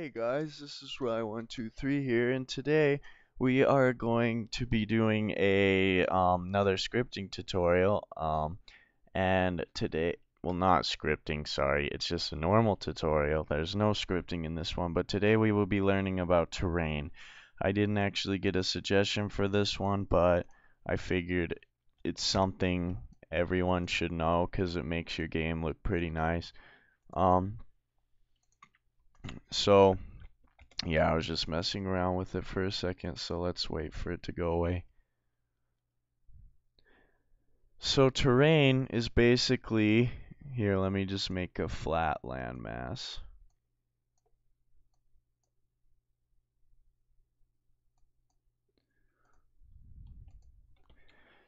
Hey guys, this is Rye123 here, and today we are going to be doing a um, another scripting tutorial. Um, and today, well, not scripting, sorry, it's just a normal tutorial. There's no scripting in this one, but today we will be learning about terrain. I didn't actually get a suggestion for this one, but I figured it's something everyone should know because it makes your game look pretty nice. Um, so, yeah, I was just messing around with it for a second, so let's wait for it to go away. So terrain is basically, here, let me just make a flat landmass.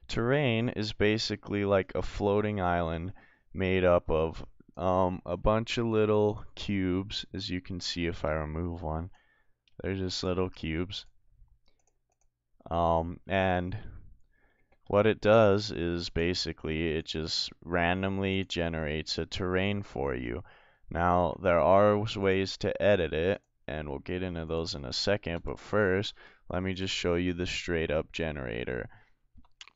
Terrain is basically like a floating island made up of um, a bunch of little cubes, as you can see if I remove one. They're just little cubes. Um, and what it does is basically it just randomly generates a terrain for you. Now, there are ways to edit it, and we'll get into those in a second, but first, let me just show you the straight up generator.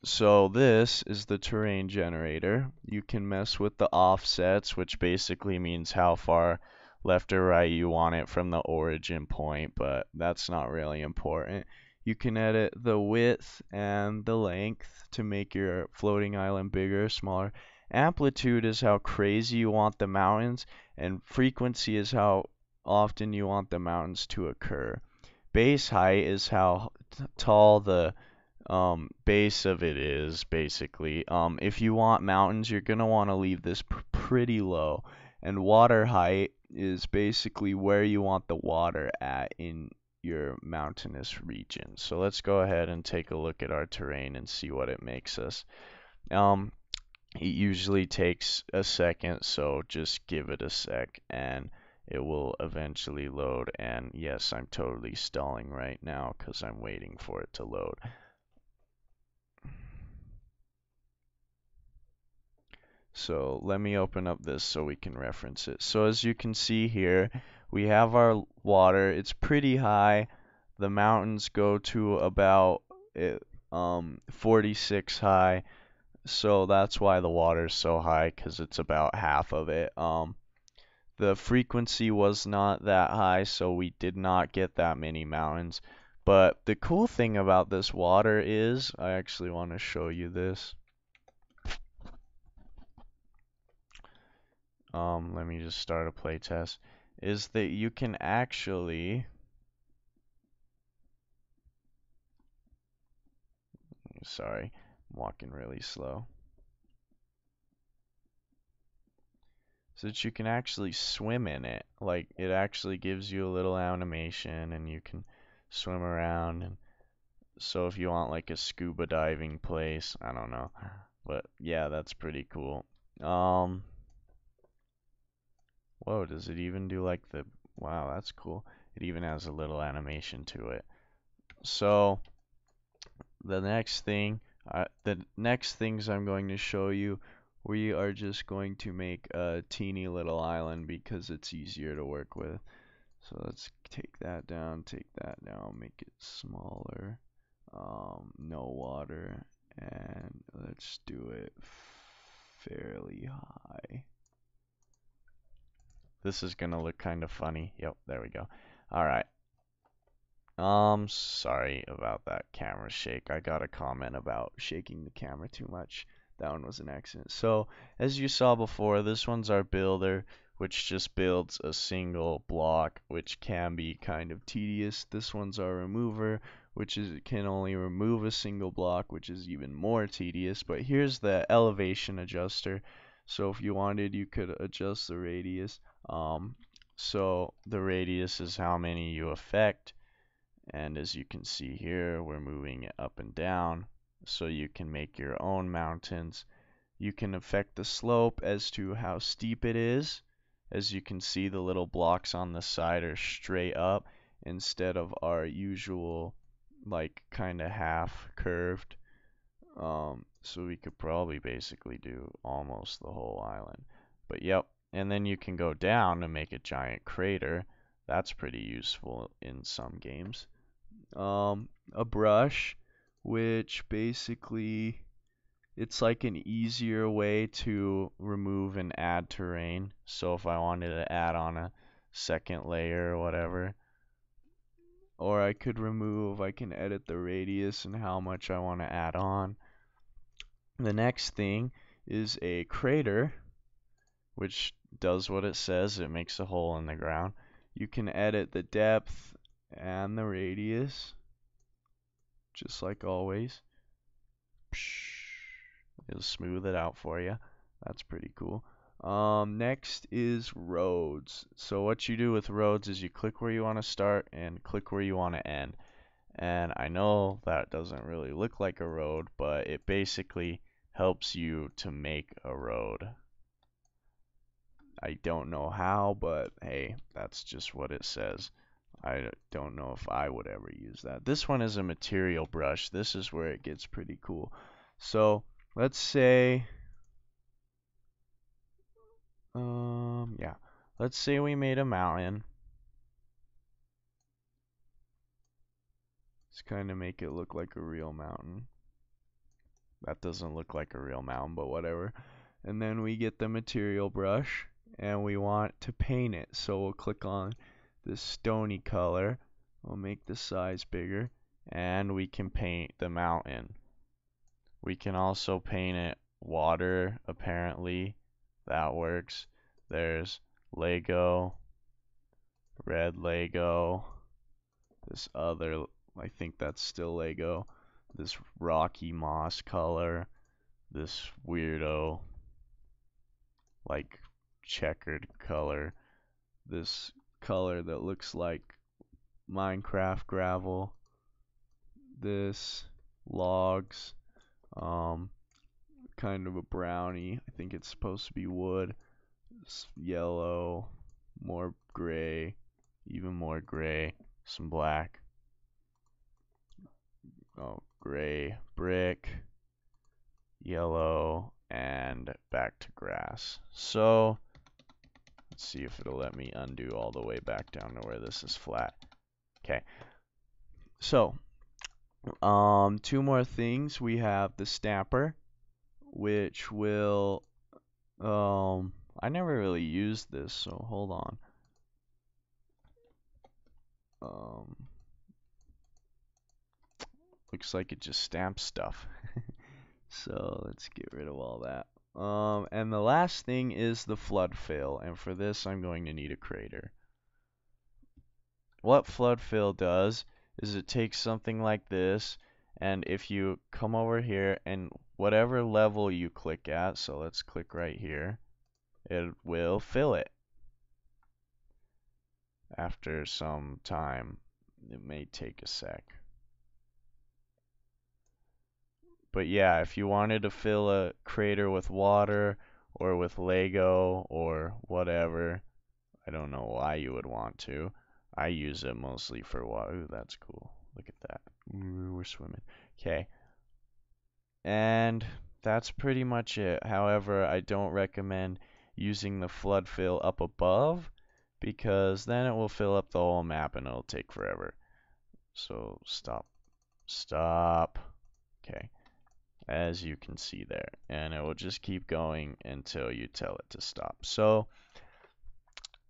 So this is the terrain generator. You can mess with the offsets, which basically means how far left or right you want it from the origin point, but that's not really important. You can edit the width and the length to make your floating island bigger or smaller. Amplitude is how crazy you want the mountains, and frequency is how often you want the mountains to occur. Base height is how tall the um, base of it is basically. Um, if you want mountains, you're gonna want to leave this pr pretty low. And water height is basically where you want the water at in your mountainous region. So let's go ahead and take a look at our terrain and see what it makes us. Um, it usually takes a second, so just give it a sec and it will eventually load. And yes, I'm totally stalling right now because I'm waiting for it to load. So let me open up this so we can reference it. So as you can see here, we have our water. It's pretty high. The mountains go to about eh, um, 46 high. So that's why the water is so high because it's about half of it. Um, the frequency was not that high, so we did not get that many mountains. But the cool thing about this water is, I actually want to show you this. Um, let me just start a playtest, is that you can actually sorry, I'm walking really slow. So that you can actually swim in it. Like it actually gives you a little animation and you can swim around and so if you want like a scuba diving place, I don't know. But yeah, that's pretty cool. Um Whoa, does it even do like the... Wow, that's cool. It even has a little animation to it. So, the next thing, uh, the next things I'm going to show you, we are just going to make a teeny little island because it's easier to work with. So let's take that down, take that down, make it smaller, um, no water, and let's do it fairly high. This is gonna look kind of funny. Yep, there we go. Alright. Um, sorry about that camera shake. I got a comment about shaking the camera too much. That one was an accident. So, as you saw before, this one's our builder, which just builds a single block, which can be kind of tedious. This one's our remover, which is can only remove a single block, which is even more tedious. But here's the elevation adjuster. So if you wanted, you could adjust the radius. Um, so the radius is how many you affect. And as you can see here, we're moving it up and down. So you can make your own mountains. You can affect the slope as to how steep it is. As you can see, the little blocks on the side are straight up instead of our usual like kind of half curved. Um, so we could probably basically do almost the whole island. But yep, and then you can go down and make a giant crater. that's pretty useful in some games. Um, a brush, which basically it's like an easier way to remove and add terrain. So if I wanted to add on a second layer or whatever, or I could remove, I can edit the radius and how much I want to add on. The next thing is a crater, which does what it says, it makes a hole in the ground. You can edit the depth and the radius, just like always. It'll smooth it out for you. That's pretty cool. Um, next is roads. So what you do with roads is you click where you want to start and click where you want to end. And I know that doesn't really look like a road, but it basically helps you to make a road. I don't know how, but hey, that's just what it says. I don't know if I would ever use that. This one is a material brush. This is where it gets pretty cool. So let's say, um, yeah, let's say we made a mountain. Let's kind of make it look like a real mountain. That doesn't look like a real mountain, but whatever. And then we get the material brush and we want to paint it. So we'll click on this stony color. We'll make the size bigger and we can paint the mountain. We can also paint it water apparently. That works. There's Lego, red Lego, this other, I think that's still Lego, this rocky moss color, this weirdo, like checkered color, this color that looks like Minecraft gravel, this logs, um, kind of a brownie. I think it's supposed to be wood. Yellow, more gray, even more gray, some black. Oh, gray, brick, yellow, and back to grass. So, let's see if it'll let me undo all the way back down to where this is flat. Okay. So, um, two more things. We have the stamper, which will, um, I never really used this, so hold on. Um, looks like it just stamps stuff. so let's get rid of all that. Um, and the last thing is the flood fill, and for this I'm going to need a crater. What flood fill does is it takes something like this and if you come over here and whatever level you click at, so let's click right here, it will fill it after some time. It may take a sec. But yeah, if you wanted to fill a crater with water or with Lego or whatever, I don't know why you would want to. I use it mostly for water. Ooh, that's cool. Look at that. Ooh, we're swimming. Okay. And that's pretty much it. However, I don't recommend using the flood fill up above because then it will fill up the whole map and it'll take forever. So stop. Stop. Okay. As you can see there. And it will just keep going until you tell it to stop. So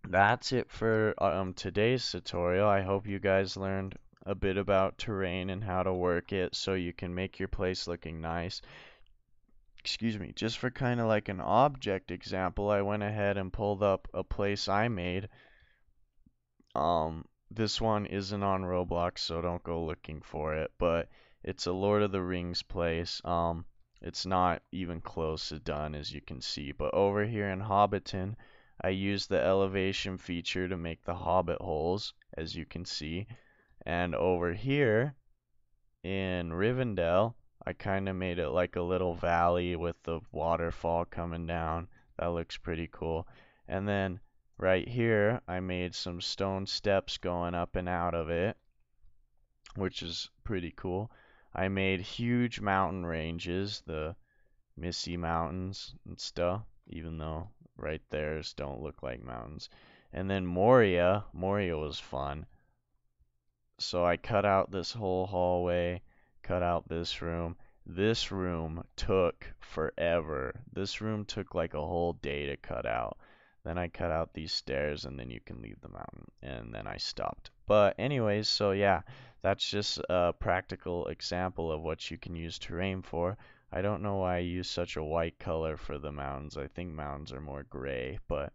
that's it for um, today's tutorial. I hope you guys learned a bit about terrain and how to work it so you can make your place looking nice. Excuse me, just for kind of like an object example, I went ahead and pulled up a place I made. Um, this one isn't on Roblox, so don't go looking for it, but it's a Lord of the Rings place. Um, it's not even close to done as you can see, but over here in Hobbiton, I used the elevation feature to make the hobbit holes, as you can see. And over here in Rivendell, I kind of made it like a little valley with the waterfall coming down. That looks pretty cool. And then right here, I made some stone steps going up and out of it, which is pretty cool. I made huge mountain ranges, the Misty Mountains and stuff, even though right there's don't look like mountains. And then Moria, Moria was fun. So I cut out this whole hallway, cut out this room. This room took forever. This room took like a whole day to cut out. Then I cut out these stairs and then you can leave the mountain. And then I stopped. But anyways, so yeah, that's just a practical example of what you can use terrain for. I don't know why I use such a white color for the mountains. I think mountains are more gray, but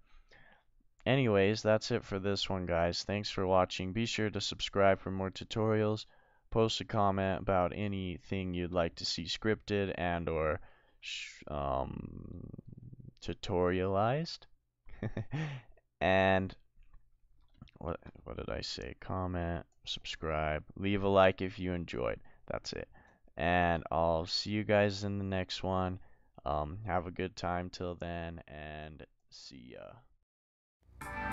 anyways, that's it for this one, guys. Thanks for watching. Be sure to subscribe for more tutorials. Post a comment about anything you'd like to see scripted and or um, tutorialized. and what what did I say? Comment, subscribe, leave a like if you enjoyed. That's it and I'll see you guys in the next one. Um, have a good time till then, and see ya.